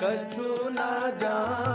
कछु ना जा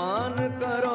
ਮਾਨ ਕਰੋ।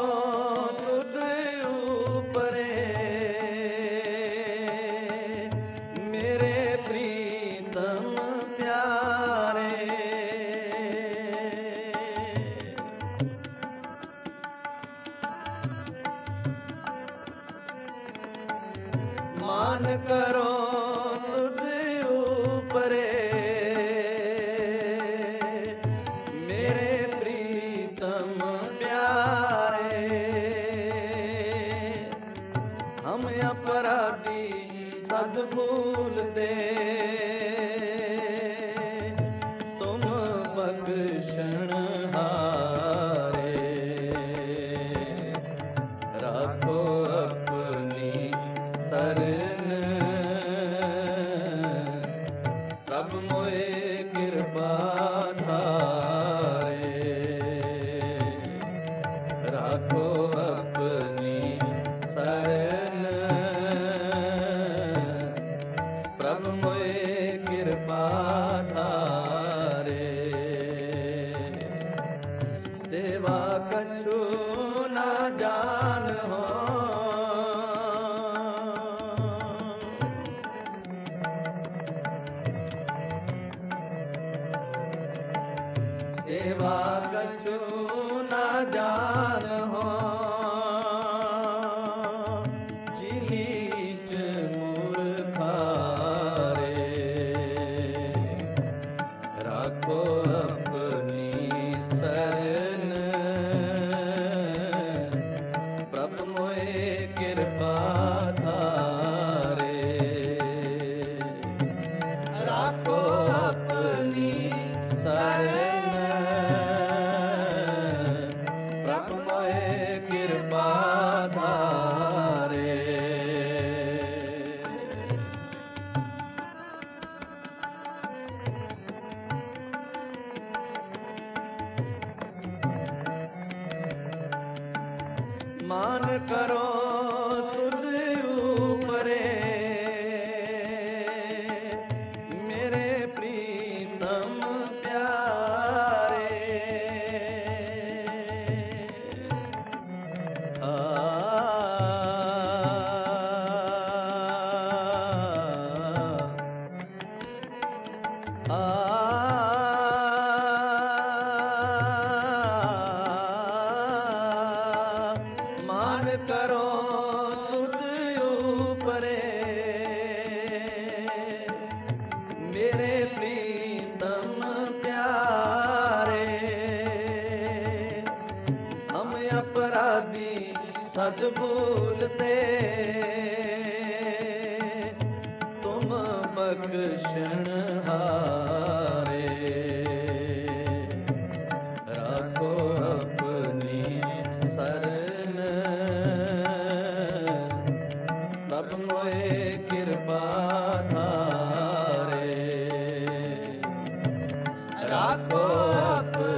ਮਾਨ ਕਰੋ। आज भूलते तुम बख्शण हारे राखो अपनी शरण तब मोए कृपा धारे राखो अपनी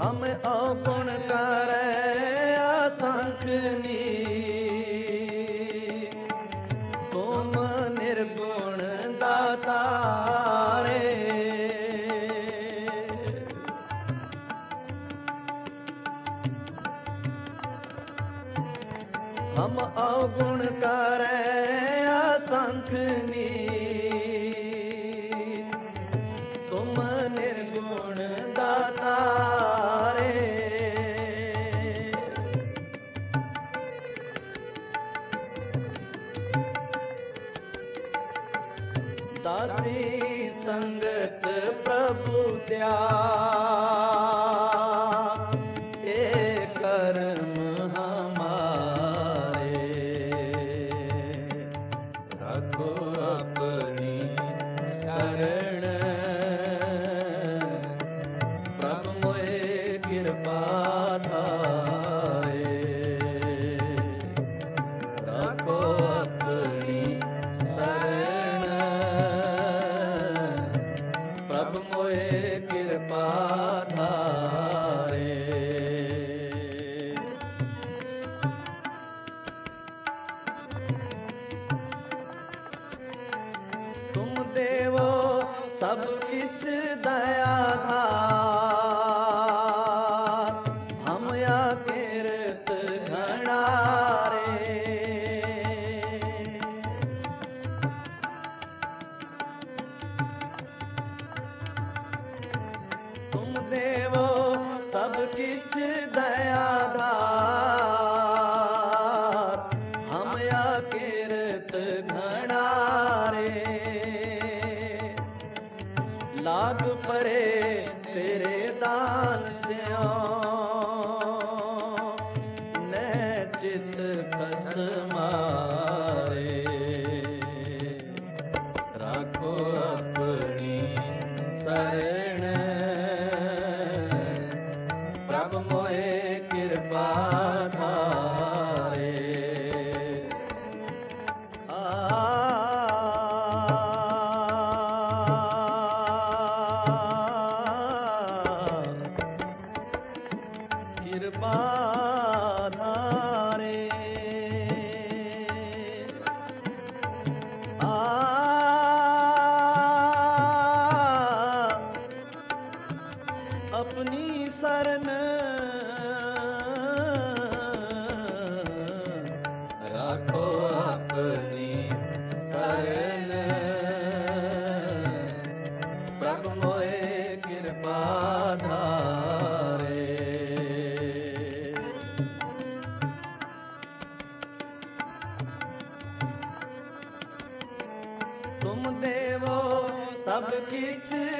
हम अवगुण करे आसंखनी तुम निर्गुण दाता रे हम अवगुण करे ਦਾਸੀ ਸੰਗਤ ਪ੍ਰਭੂ ਧਿਆਨ ਹੋਏ ਕਿਰਪਾ It's.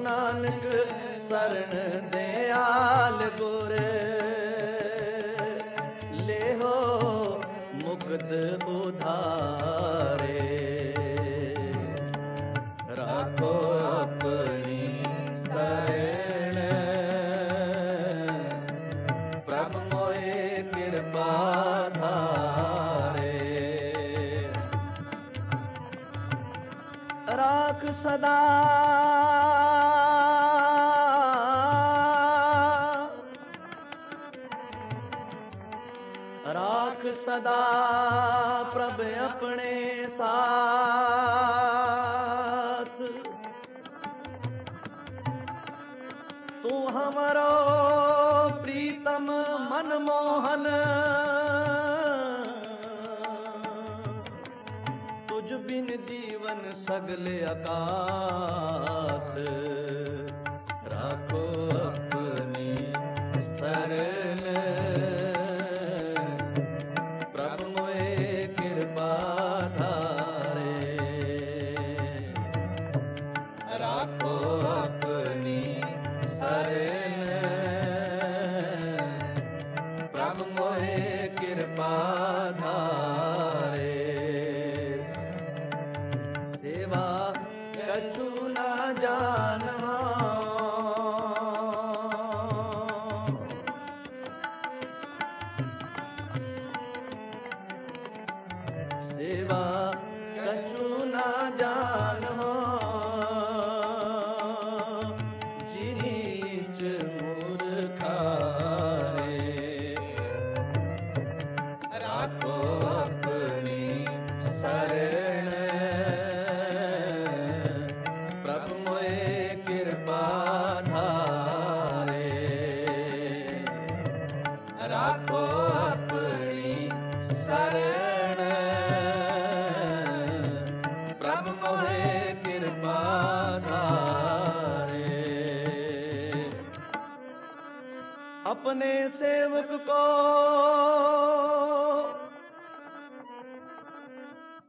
ਨਾਨਕ ਸਰਣ ਦਿਆਲ ਗੁਰੇ। ਲੇਹੋ ਮੁਕਤ ਉਧਾਰੇ। ਰਾਖੋ ਆਪਣੀ ਸਰਣ ਪ੍ਰਭ ਰਾਖ ਸਦਾ ਰਾਖ ਸਦਾ ਪ੍ਰਭ ਆਪਣੇ ਸਾਥ। ਤੂੰ ਹਮਾਰੋ ਪ੍ਰੀਤਮ ਮਨ ਮੋਹਨ। ਤੁਝ ਬਿਨ ਜੀਵਨ ਸਗਲ ਅਕਾਥ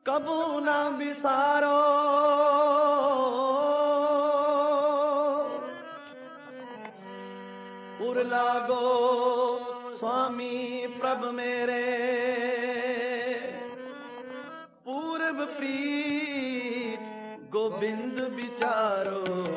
ਕਬੂ ਨਾ ਵਿਸਾਰੋ। ਉਰ ਲਾਗੋ ਸੁਆਮੀ ਪ੍ਰਭ ਮੇਰੇ। ਪੂਰਬ ਪ੍ਰੀਤ ਗੋਬਿੰਦ ਵਿਚਾਰੋ।